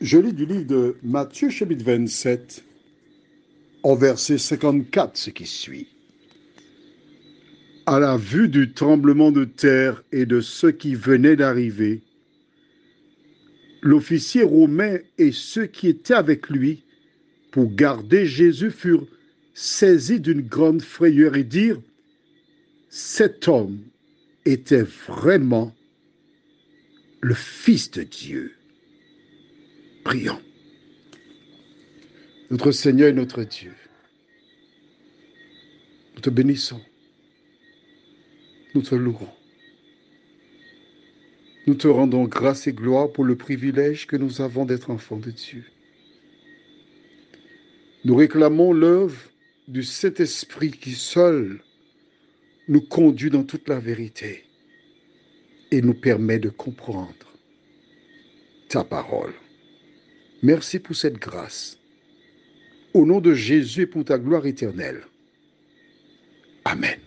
Je lis du livre de Matthieu chapitre 27, au verset 54, ce qui suit. À la vue du tremblement de terre et de ceux qui venaient d'arriver, l'officier romain et ceux qui étaient avec lui pour garder Jésus furent saisis d'une grande frayeur et dirent, cet homme était vraiment le Fils de Dieu. Prions. Notre Seigneur et notre Dieu, nous te bénissons, nous te louons. Nous te rendons grâce et gloire pour le privilège que nous avons d'être enfants de Dieu. Nous réclamons l'œuvre du Saint-Esprit qui seul nous conduit dans toute la vérité et nous permet de comprendre ta parole. Merci pour cette grâce. Au nom de Jésus et pour ta gloire éternelle. Amen.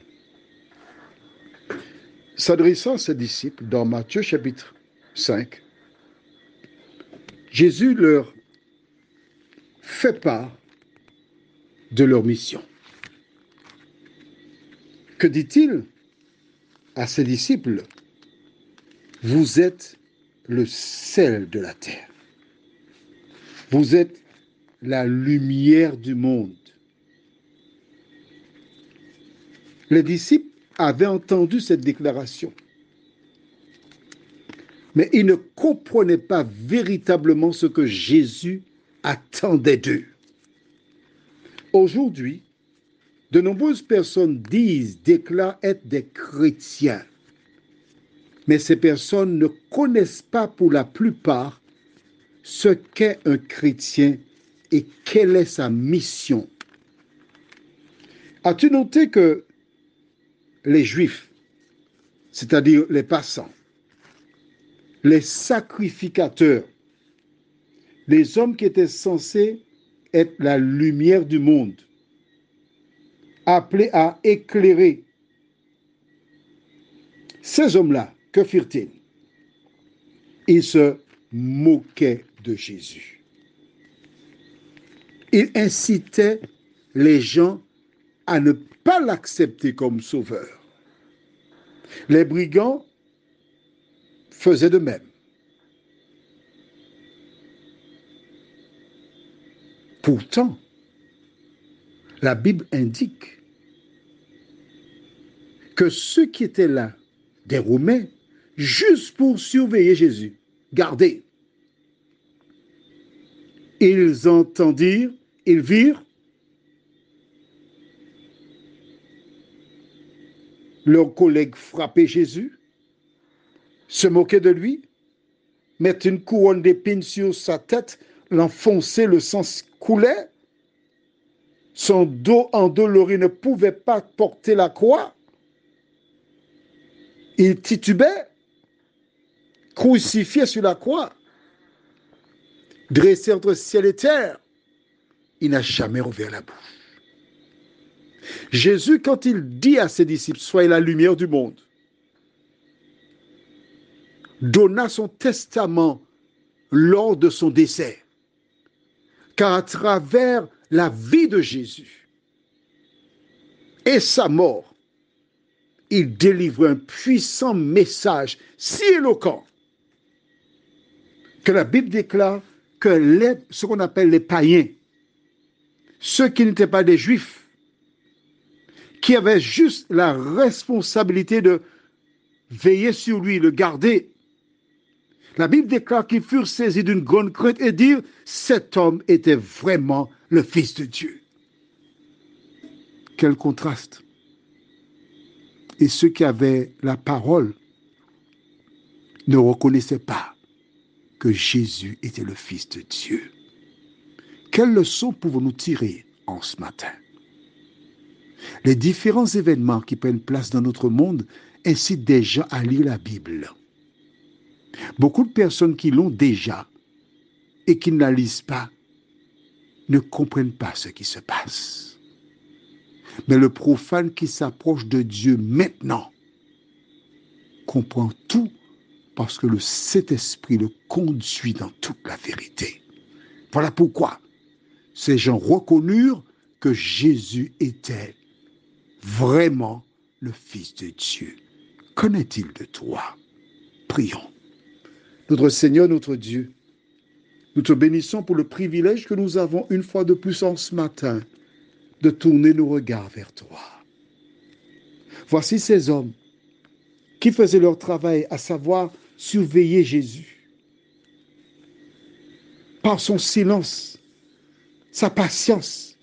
S'adressant à ses disciples dans Matthieu chapitre 5, Jésus leur fait part de leur mission. Que dit-il à ses disciples? Vous êtes le sel de la terre. Vous êtes la lumière du monde. Les disciples avaient entendu cette déclaration, mais ils ne comprenaient pas véritablement ce que Jésus attendait d'eux. Aujourd'hui, de nombreuses personnes disent, déclarent être des chrétiens, mais ces personnes ne connaissent pas pour la plupart ce qu'est un chrétien et quelle est sa mission. As-tu noté que les juifs, c'est-à-dire les passants, les sacrificateurs, les hommes qui étaient censés être la lumière du monde, appelés à éclairer, ces hommes-là, que firent-ils? Ils se moquaient de Jésus. Il incitait les gens à ne pas l'accepter comme sauveur. Les brigands faisaient de même. Pourtant, la Bible indique que ceux qui étaient là, des Romains, juste pour surveiller Jésus, garder, ils entendirent, ils virent leurs collègues frapper Jésus, se moquer de lui, mettre une couronne d'épines sur sa tête, l'enfoncer, le sang coulait, son dos endolori ne pouvait pas porter la croix, il titubait, crucifié sur la croix dressé entre ciel et terre, il n'a jamais ouvert la bouche. Jésus, quand il dit à ses disciples, soyez la lumière du monde, donna son testament lors de son décès. Car à travers la vie de Jésus et sa mort, il délivre un puissant message si éloquent que la Bible déclare que ce qu'on appelle les païens, ceux qui n'étaient pas des juifs, qui avaient juste la responsabilité de veiller sur lui, le garder. La Bible déclare qu'ils furent saisis d'une grande crainte et dire cet homme était vraiment le Fils de Dieu. Quel contraste. Et ceux qui avaient la parole ne reconnaissaient pas que Jésus était le Fils de Dieu. Quelle leçon pouvons-nous tirer en ce matin? Les différents événements qui prennent place dans notre monde incitent des gens à lire la Bible. Beaucoup de personnes qui l'ont déjà et qui ne la lisent pas ne comprennent pas ce qui se passe. Mais le profane qui s'approche de Dieu maintenant comprend tout Parce que le Saint-Esprit le conduit dans toute la vérité. Voilà pourquoi ces gens reconnurent que Jésus était vraiment le Fils de Dieu. Qu'en est-il de toi? Prions. Notre Seigneur, notre Dieu, nous te bénissons pour le privilège que nous avons une fois de plus en ce matin de tourner nos regards vers toi. Voici ces hommes qui faisaient leur travail, à savoir surveiller Jésus. Par son silence, sa patience,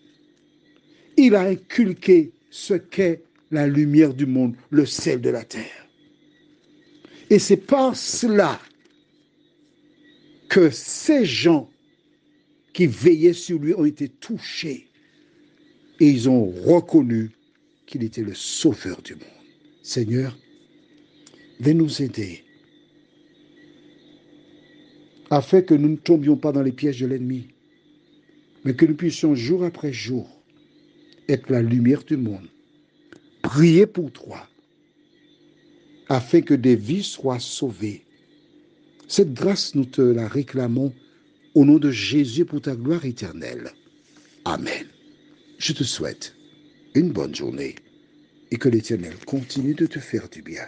il a inculqué ce qu'est la lumière du monde, le sel de la terre. Et c'est par cela que ces gens qui veillaient sur lui ont été touchés et ils ont reconnu qu'il était le sauveur du monde. Seigneur, viens nous aider afin que nous ne tombions pas dans les pièges de l'ennemi, mais que nous puissions jour après jour être la lumière du monde, prier pour toi, afin que des vies soient sauvées. Cette grâce, nous te la réclamons au nom de Jésus pour ta gloire éternelle. Amen. Je te souhaite une bonne journée et que l'Éternel continue de te faire du bien.